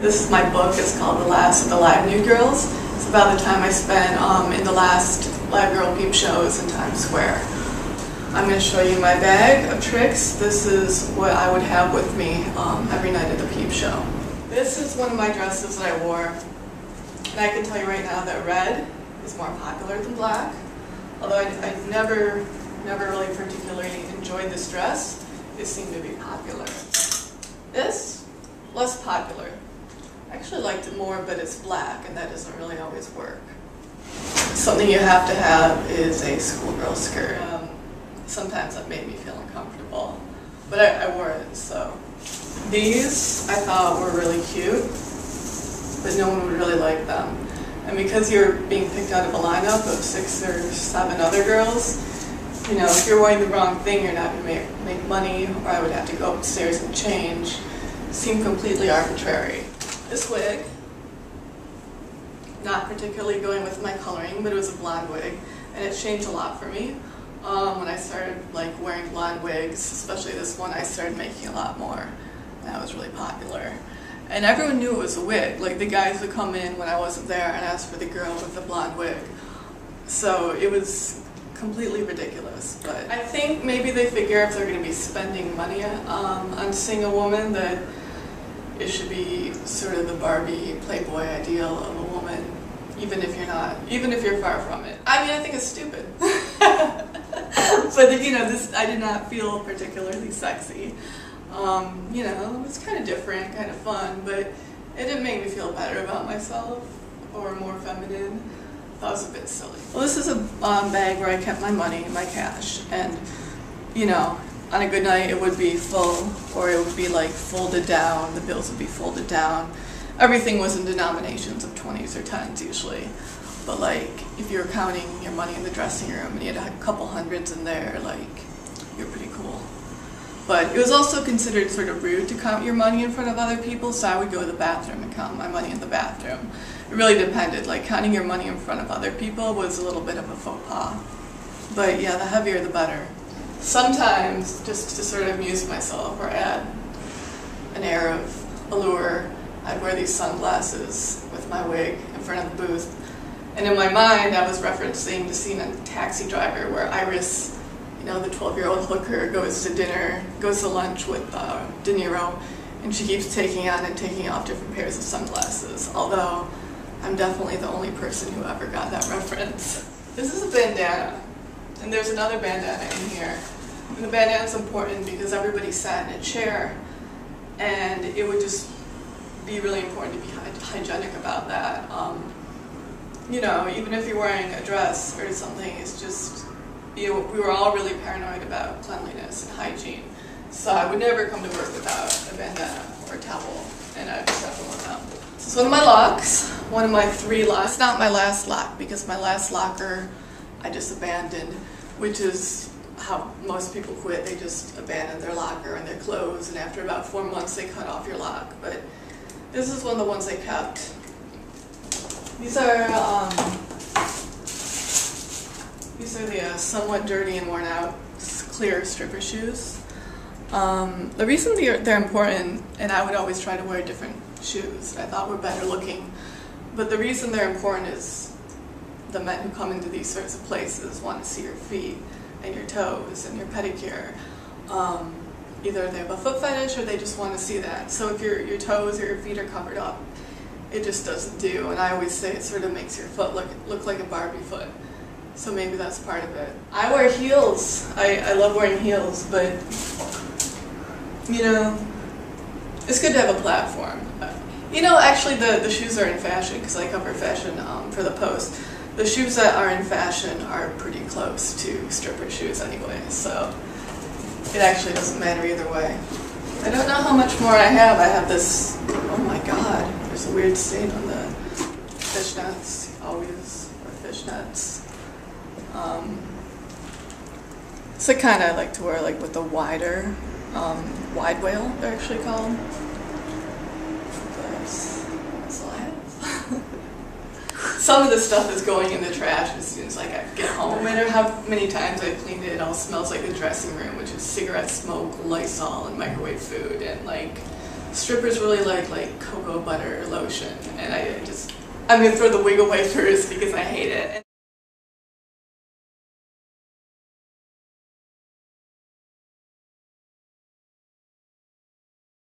This, is my book It's called The Last of the Live Nude Girls. It's about the time I spent um, in the last live girl peep shows in Times Square. I'm going to show you my bag of tricks. This is what I would have with me um, every night at the peep show. This is one of my dresses that I wore. And I can tell you right now that red is more popular than black. Although I, I never, never really particularly enjoyed this dress, it seemed to be popular. This, less popular. I actually liked it more, but it's black, and that doesn't really always work. Something you have to have is a schoolgirl skirt. Um, sometimes that made me feel uncomfortable, but I, I wore it, so. These I thought were really cute, but no one would really like them. And because you're being picked out of a lineup of six or seven other girls, you know, if you're wearing the wrong thing, you're not going to make, make money, or I would have to go upstairs and change. Seemed completely arbitrary. This wig, not particularly going with my coloring, but it was a blonde wig, and it changed a lot for me. Um, when I started like wearing blonde wigs, especially this one, I started making a lot more. That was really popular. And everyone knew it was a wig. Like the guys would come in when I wasn't there and ask for the girl with the blonde wig. So it was completely ridiculous. But I think maybe they figure if they're going to be spending money um, on seeing a woman that it should be sort of the Barbie Playboy ideal of a woman, even if you're not, even if you're far from it. I mean, I think it's stupid. but you know, this I did not feel particularly sexy. Um, you know, it was kind of different, kind of fun, but it didn't make me feel better about myself or more feminine. That was a bit silly. Well, this is a um, bag where I kept my money, my cash, and you know, on a good night it would be full or it would be like folded down the bills would be folded down. Everything was in denominations of 20s or 10s usually. But like if you were counting your money in the dressing room and you had a couple hundreds in there like you're pretty cool. But it was also considered sort of rude to count your money in front of other people so i would go to the bathroom and count my money in the bathroom. It really depended like counting your money in front of other people was a little bit of a faux pas. But yeah the heavier the better sometimes just to sort of amuse myself or add an air of allure, I'd wear these sunglasses with my wig in front of the booth. And in my mind, I was referencing the scene in Taxi Driver where Iris, you know, the 12-year-old hooker, goes to dinner, goes to lunch with uh, De Niro, and she keeps taking on and taking off different pairs of sunglasses, although I'm definitely the only person who ever got that reference. This is a bandana. And there's another bandana in here. And the bandana is important because everybody sat in a chair and it would just be really important to be hygienic about that. Um, you know, even if you're wearing a dress or something, it's just, you know, we were all really paranoid about cleanliness and hygiene. So I would never come to work without a bandana or a towel, and I just have one of them. This is one of my locks, one of my three locks. It's not my last lock because my last locker I just abandoned, which is how most people quit. They just abandon their locker and their clothes, and after about four months, they cut off your lock. But this is one of the ones I kept. These are um, these are the uh, somewhat dirty and worn out clear stripper shoes. Um, the reason they're, they're important, and I would always try to wear different shoes I thought were better looking, but the reason they're important is the men who come into these sorts of places want to see your feet and your toes and your pedicure. Um, either they have a foot fetish or they just want to see that. So if your, your toes or your feet are covered up, it just doesn't do. And I always say it sort of makes your foot look, look like a Barbie foot. So maybe that's part of it. I wear heels. I, I love wearing heels, but you know, it's good to have a platform. You know, actually the, the shoes are in fashion because I cover fashion um, for the Post the shoes that are in fashion are pretty close to stripper shoes anyway, so it actually doesn't matter either way. I don't know how much more I have. I have this, oh my god, there's a weird stain on the fishnets, always fishnets. Um, the kind I like to wear like with the wider, um, wide whale, they're actually called. Some of the stuff is going in the trash as soon as like I get home. No matter how many times I've cleaned it, it all smells like the dressing room, which is cigarette smoke, Lysol, and microwave food, and like strippers really like like cocoa butter lotion, and I just I'm gonna throw the wig away first because I hate it.